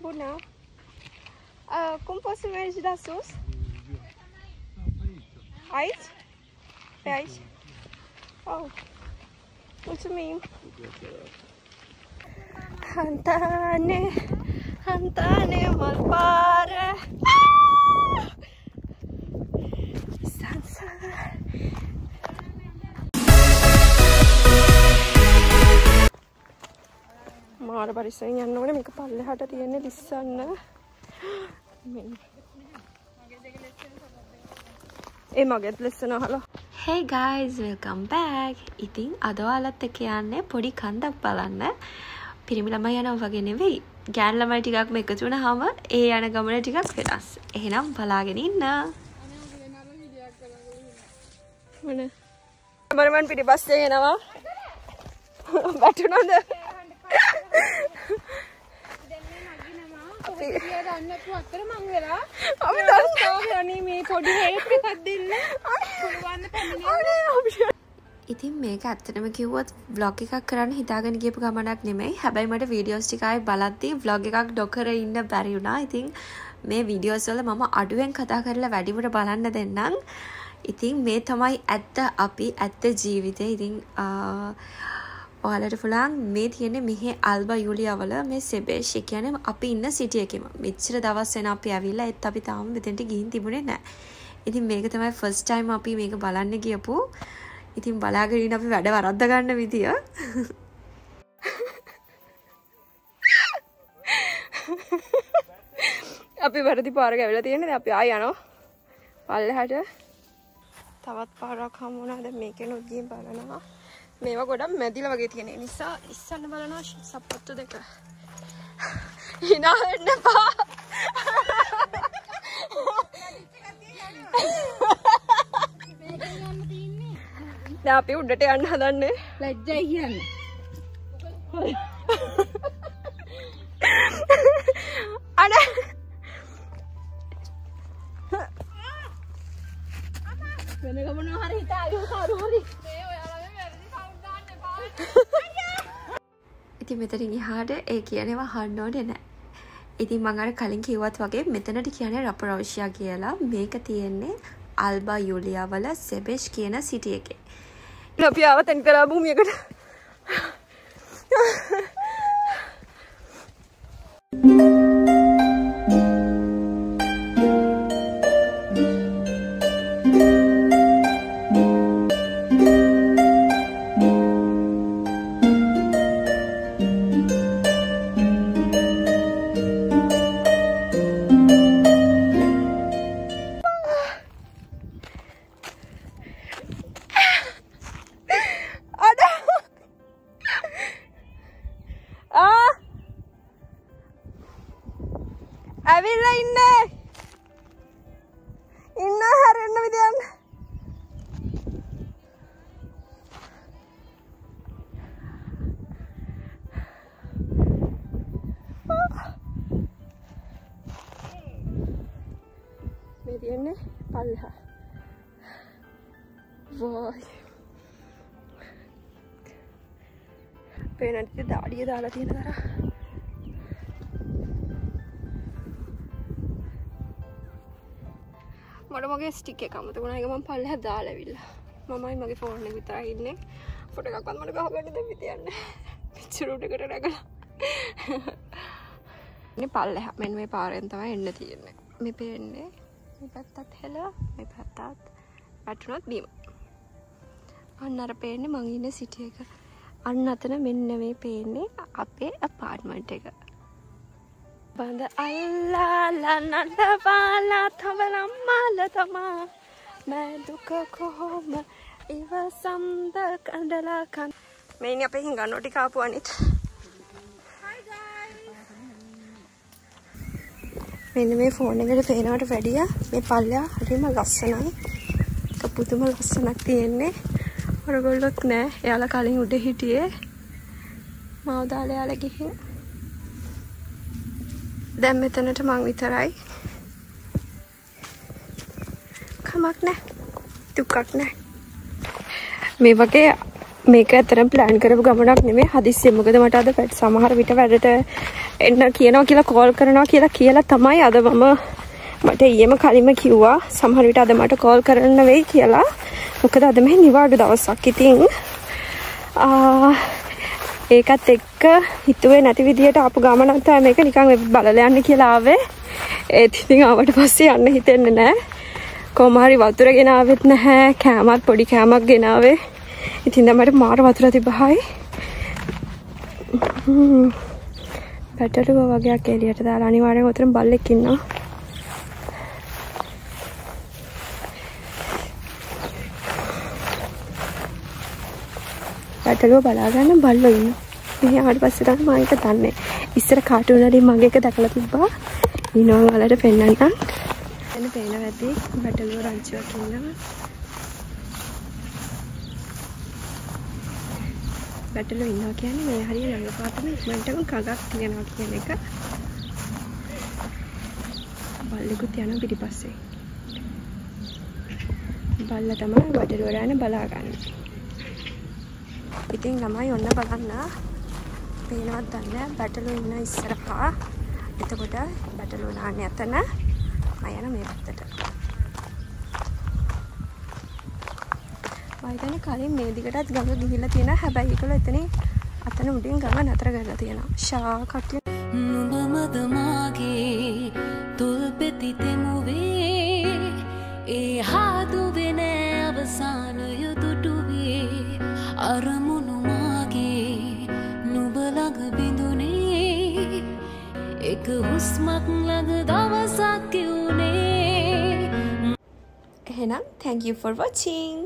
Bună! Uh, cum poți să mergi la sus? Aici? Pe aici? Oh. Mulțumim! Antane, Antane, mă pare! මාර පරිස්සයෙන් යන්න ඕනේ මේක පල්ලෙහාට තියෙන ලිස්සන්න ඒ මගෙත් ලෙස්සන අහලා Hey guys, welcome back. ඉතින් අද ඔයාලත් එක්ක යන්නේ පොඩි කන්දක් බලන්න. පිරිමි ළමයි යනවා වගේ නෙවෙයි. ගෑන් ළමයි ටිකක්ම එකතු වුණාම ඒ යන ගමන ටිකක් වෙනස්. එහෙනම් බලාගෙන ඉන්න. මොන මරමන් පිටිපස්සේ එනවා වැටුණාද අපි දන්නතු අත්තර මං වෙලා අපි දන්නවා අනේ මේ පොඩි හේප් එකක් දෙන්න පුළුවන් පැමිණි ඉතින් මේක ඇත්තටම කිව්වොත් vlog එකක් කරන්න හිතාගෙන ගියපු ගමනක් නෙමෙයි. හැබැයි මට වීඩියෝස් ටික ආයේ බලද්දී vlog එකක් නොකර ඉන්න බැරි වුණා. ඉතින් මේ වීඩියෝස් වල මම අඩුවෙන් කතා කරලා වැඩිපුර බලන්න දෙන්නම්. ඉතින් මේ තමයි ඇත්ත අපි ඇත්ත ජීවිතේ. ඉතින් ඔයාලට පුළුවන් මේ තියෙන්නේ මෙහි අල්බා යුලියාවල මේ සෙබේෂ් ඒ කියන්නේ අපි ඉන්න සිටි එකෙම. මෙච්චර දවස් වෙන අපි ඇවිල්ලා ඒත් අපි තාම මෙතෙන්ට ගිහින් තිබුණේ නැහැ. ඉතින් මේක තමයි ෆස්ට් ටයිම් අපි මේක බලන්න ගියපු. ඉතින් බලාගෙන ඉන්න අපි වැඩ වරද්ද ගන්න විදිය. අපි වැරදි පාරක ඇවිල්ලා තියෙන්නේ දැන් අපි ආය යනවා පල්ලෙහාට තවත් පාරක් හමු වුණා දැන් මේකෙනුත් ගිහින් බලනවා මේවා ගොඩක් මැදිලා වගේ තියෙන. නිසා ඉස්සන්න බලනවා සපත්තු දෙක. hina වෙන්න එපා. දැන් අපි උඩට යන්න හදන්නේ. ලැජ්ජයි කියන්න. අනේ වෙන ගමන හරි හිතාගු කරු හරි ඉතින් මෙතනින් එහාට ඒ කියනවා නැහැ. ඉතින් මම අර කලින් කිව්වත් වගේ මෙතනට කියන්නේ රපරෝෂියා කියලා. මේක තියෙන්නේ අල්බා යුලියා වල සෙබෙෂ් කියන සිටි එකේ. අපි ආවතන් කරා භූමියකට අඩ ඇවිල්ලා ඉන්න. ඉන්න හැරෙන්න විදියන්න මේ තියෙන්නේ පල්ලහා වයි. පේනට දාඩිය දාලා තියෙන තර මගේ ස්ටික් එක අමත වුණා එක මම පල්ලෙහ දාලා ඇවිල්ලා. මමයි මගේ ෆෝන් එක විතරයි ඉන්නේ. ෆොටෝ එකක්වත් මට ගහගන්න දෙන්න විදියන්නේ මෙච්චර උඩකට නැගලා ඉන්නේ පල්ලෙහ. මෙන්න මේ පාරෙන් තමයි එන්න තියෙන්නේ. මේ පේන්නේ. මේ පැත්තත් හෙල මේ පැත්තත් වැටුණත් බීම. අන්න අර පේන්නේ මං ඉන්න සිටිය එක. අන්න අතන මෙන්න මේ පේන්නේ අපේ අපාර්ට්මන්ට් එක. බඳ අල්ලාලා නඩවාලා තවලම්මාල තමා. මෑදුක කොහොම ඉවසම්ද කඳලාකන් මේනි අපේ හිඟන්නෝ ටික ආපු අනිත්. මෙන්න මේ ෆෝන් එකට පේනවට වැඩිය. මේ පල්ලෙහා හරිම ලස්සනයි. එක පුදුම ලස්සනක් තියෙන්නේ. ඔරගොල්ලොත් නෑ. එයාලා කලින් උඩ හිටියේ. මාව දාලා එයාලා ගිහින් දැන් මෙතනට මං විතරයි. කමක් නෑ දුකක් නෑ මේ වගේ මේක ඇතරම් ප්ලෑන් කරපු ගමනක් නෙමේ හදිස්සිය මොකද මට අද පැට් සමහර විට වැඩට එන්න කියනවා කියලා කෝල් කරනවා කියලා කියලා තමයි අද මම මට ඊයේම කලින්ම කිව්වා. සමහර විට අද මට කෝල් කරන්න වෙයි කියලා. මොකද අද මෙහි නිවාඩු දවසක් ඉතින්. ඒකත් එක්ක හිතුවේ නැති විදිහට ආපු ගමනක් තමයි මේක නිකන් බලලා යන්න කියලා ආවේ. ඒත් ඉතින් ආවට පස්සේ යන්න හිතෙන්නේ නැහැ. කොහොම හරි වතුර ගෙනාවෙත් නැහැ. කෑමත් පොඩි කෑමක් ගෙනාවේ ඉතින් දැන් මට මාර වතුර තිබහයි. පැටලුව වගේක් එළියට දාලා අනිවාර්යෙන් උතරින් බල්ලෙක් ඉන්නවා. පැටලුව බලාගන්න බල්ලෝ ඉන්නවා මෙහි ආවට පස්සේ තමයි මම ඒක දන්නේ. ඉස්සර කාටුන් වලින් මගේ එක දැකලා තිබ්බා. ඊනවා වලට පෙන්නන්නම්. එන්න පේන වැදී පැටලුව රංචුවක් ඉන්නවා. පැටලු ඉන්නවා කියන්නේ මේ හරිය ළඟ පාතම ඉක්මනටම කගක් තියනවා කියන එක. බල්ලෙකුත් යනවා පිටිපස්සේ. බල්ලා තමයි පැටලුව රැන බලාගන්නේ. ඉතින් ළමයි ඔන්න බලන්න. පේනවත් දන්නේ බැටලු ඉන්න ඉස්සරහා එතකොට බැටලු නාන්නේ අතන. මම යන මේ පැත්තට. මහිතන කලින් මේ දිගටත් ගඟ ගිහිල්ලා තියෙන හැබැයි ඒකල එතන අතන උඩින් ගඟ නතර කරලා තියෙනවා. ෂා කට්ටිය නුඹමද මාගේ තුල් පෙති අරමුණු මාගේ නුබලඟ බිඳුනේ. එක හුස්මක් ළඟ දවසක් කිවුනේ. එහෙනම් thank you for watching.